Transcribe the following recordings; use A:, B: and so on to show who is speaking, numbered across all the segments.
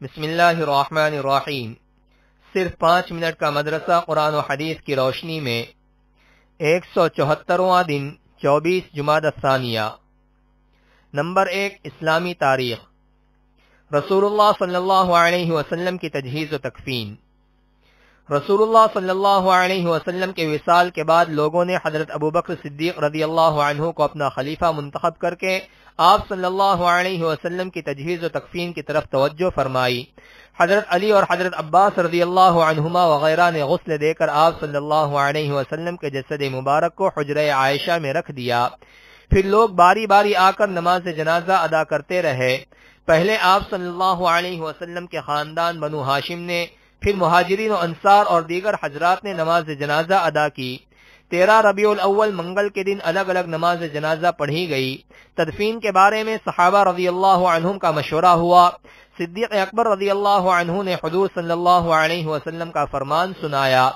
A: بسم اللہ الرحمن الرحیم۔ صرف پانچ منٹ کا مدرسہ قرآن و حدیث کی روشنی میں ایک سو چوہترواں دن، چوبیس جماعت ثانیہ۔ نمبر ایک، اسلامی تاریخ۔ رسول اللہ صلی اللہ علیہ وسلم کی تجہیز و تکفین۔ رسول اللہ صلی اللہ علیہ وسلم کے وصال کے بعد لوگوں نے حضرت ابو بکر صدیق رضی اللہ عنہ کو اپنا خلیفہ منتخب کر کے آپ صلی اللہ علیہ وسلم کی تجہیز و تکفین کی طرف توجہ فرمائی۔ حضرت علی اور حضرت عباس رضی اللہ عنہما وغیرہ نے غسل دے کر آپ صلی اللہ علیہ وسلم کے جسد مبارک کو حجر عائشہ میں رکھ دیا۔ پھر لوگ باری باری آ کر نماز جنازہ ادا کرتے رہے۔ پہلے آپ صلی اللہ علیہ وسلم کے خاندان بنو ہاشم نے، پھر مہاجرین و انصار اور دیگر حضرات نے نماز جنازہ ادا کی۔ تیرہ ربیع الاول منگل کے دن الگ الگ نماز جنازہ پڑھی گئی۔ تدفین کے بارے میں صحابہ رضی اللہ عنہم کا مشورہ ہوا۔ صدیق اکبر رضی اللہ عنہ نے حضور صلی اللہ علیہ وسلم کا فرمان سنایا۔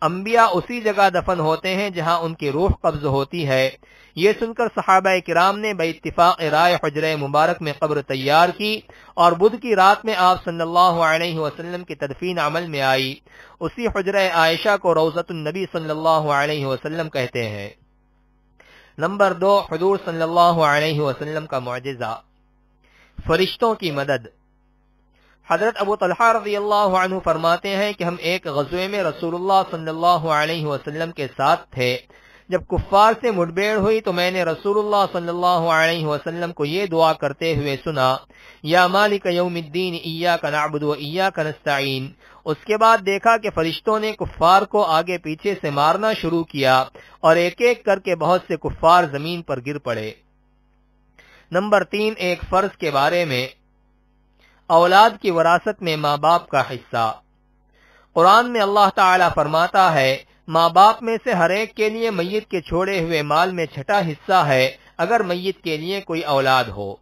A: انبیاء اسی جگہ دفن ہوتے ہیں جہاں ان کی روح قبض ہوتی ہے۔ یہ سن کر صحابہ کرام نے بے اتفاق رائے حجر مبارک میں قبر تیار کی اور بدھ کی رات میں آپ صلی اللہ علیہ وسلم کی تدفین عمل میں آئی۔ اسی حجر عائشہ کو روزت النبی صلی اللہ علیہ وسلم کہتے ہیں۔ نمبر دو، حضور صلی اللہ علیہ وسلم کا معجزہ۔ فرشتوں کی مدد۔ حضرت ابو طلحہ رضی اللہ عنہ فرماتے ہیں کہ ہم ایک غزوے میں رسول اللہ صلی اللہ علیہ وسلم کے ساتھ تھے۔ جب کفار سے مٹبیڑ ہوئی تو میں نے رسول اللہ صلی اللہ علیہ وسلم کو یہ دعا کرتے ہوئے سنا، یا مالک یوم الدین، ایاک نعبد و ایاک نستعین اس کے بعد دیکھا کہ فرشتوں نے کفار کو آگے پیچھے سے مارنا شروع کیا اور ایک ایک کر کے بہت سے کفار زمین پر گر پڑے۔ نمبر تین، ایک فرض کے بارے میں۔ اولاد کی وراثت میں ماں باپ کا حصہ۔ قرآن میں اللہ تعالی فرماتا ہے، ماں باپ میں سے ہر ایک کے لیے میت کے چھوڑے ہوئے مال میں چھٹا حصہ ہے، اگر میت کے لیے کوئی اولاد ہو۔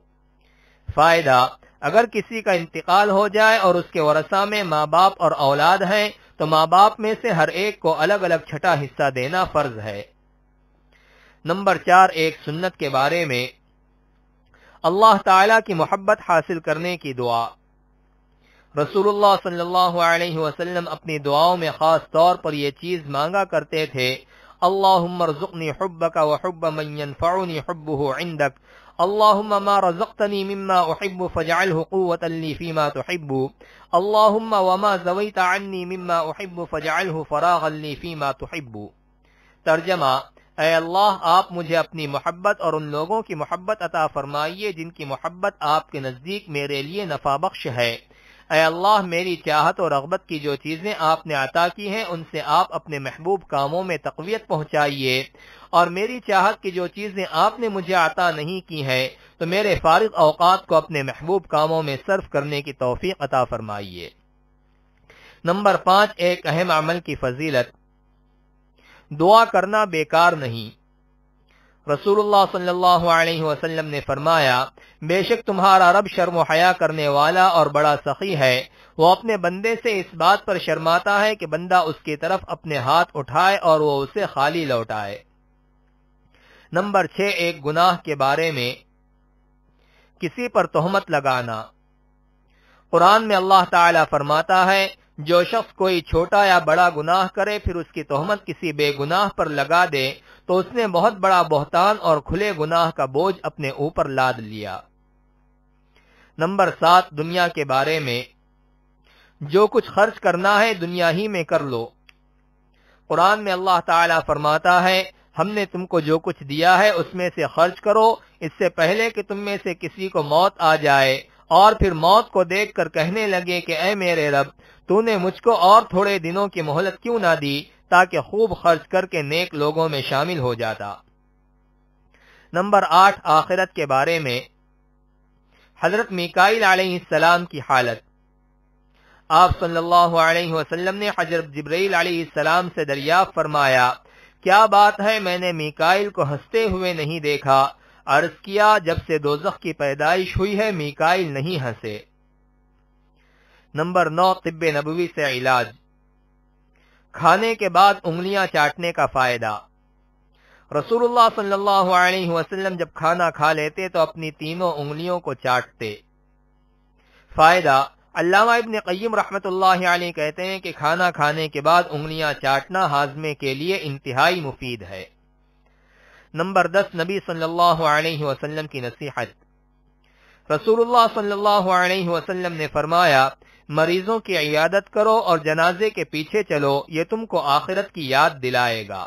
A: فائدہ، اگر کسی کا انتقال ہو جائے اور اس کے ورثہ میں ماں باپ اور اولاد ہیں، تو ماں باپ میں سے ہر ایک کو الگ الگ چھٹا حصہ دینا فرض ہے۔ نمبر چار، ایک سنت کے بارے میں۔ اللہ تعالی کی محبت حاصل کرنے کی دعا۔ رسول اللہ صلی اللہ علیہ وسلم اپنی دعاؤں میں خاص طور پر یہ چیز مانگا کرتے تھے، اللہم رزقنی حبک وحب من ينفعنی حبه عندك اللہم ما رزقتنی مما احب فجعله قوة لی فيما تحب، اللہم وما زویت عنی مما احب فجعله فراغا لی فيما تحب. ترجمہ، اے اللہ، آپ مجھے اپنی محبت اور ان لوگوں کی محبت عطا فرمائیے جن کی محبت آپ کے نزدیک میرے لیے نفع بخش ہے۔ اے اللہ، میری چاہت اور رغبت کی جو چیزیں آپ نے عطا کی ہیں، ان سے آپ اپنے محبوب کاموں میں تقویت پہنچائیے۔ اور میری چاہت کی جو چیزیں آپ نے مجھے عطا نہیں کی ہیں، تو میرے فارغ اوقات کو اپنے محبوب کاموں میں صرف کرنے کی توفیق عطا فرمائیے۔ نمبر پانچ، ایک اہم عمل کی فضیلت۔ دعا کرنا بیکار نہیں۔ رسول اللہ صلی اللہ علیہ وسلم نے فرمایا بے شک تمہارا رب شرم و حیا کرنے والا اور بڑا سخی ہے وہ اپنے بندے سے اس بات پر شرماتا ہے کہ بندہ اس کی طرف اپنے ہاتھ اٹھائے اور وہ اسے خالی لوٹائے نمبر چھ ایک گناہ کے بارے میں کسی پر تہمت لگانا قرآن میں اللہ تعالی فرماتا ہے جو شخص کوئی چھوٹا یا بڑا گناہ کرے پھر اس کی تہمت کسی بے گناہ پر لگا دے تو اس نے بہت بڑا بہتان اور کھلے گناہ کا بوجھ اپنے اوپر لاد لیا۔ نمبر سات، دنیا کے بارے میں۔ جو کچھ خرچ کرنا ہے دنیا ہی میں کر لو۔ قرآن میں اللہ تعالی فرماتا ہے، ہم نے تم کو جو کچھ دیا ہے اس میں سے خرچ کرو۔ اس سے پہلے کہ تم میں سے کسی کو موت آ جائے۔ اور پھر موت کو دیکھ کر کہنے لگے کہ اے میرے رب، تو نے مجھ کو اور تھوڑے دنوں کی مہلت کیوں نہ دی؟ تاکہ خوب خرچ کر کے نیک لوگوں میں شامل ہو جاتا۔ نمبر آٹھ، آخرت کے بارے میں۔ حضرت میکائل علیہ السلام کی حالت۔ آپ صلی اللہ علیہ وسلم نے حضرت جبرائیل علیہ السلام سے دریافت فرمایا، کیا بات ہے، میں نے میکائل کو ہنستے ہوئے نہیں دیکھا۔ عرض کیا، جب سے دوزخ کی پیدائش ہوئی ہے میکائل نہیں ہنسے۔ نمبر نو، طب نبوی سے علاج۔ کھانے کے بعد انگلیاں چاٹنے کا فائدہ۔ رسول اللہ صلی اللہ علیہ وسلم جب کھانا کھا لیتے تو اپنی تینوں انگلیوں کو چاٹتے۔ فائدہ، علامہ ابن قیم رحمت اللہ علیہ کہتے ہیں کہ کھانا کھانے کے بعد انگلیاں چاٹنا ہاضمے کے لیے انتہائی مفید ہے۔ نمبر دس، نبی صلی اللہ علیہ وسلم کی نصیحت۔ رسول اللہ صلی اللہ علیہ وسلم نے فرمایا مریضوں کی عیادت کرو اور جنازے کے پیچھے چلو، یہ تم کو آخرت کی یاد دلائے گا۔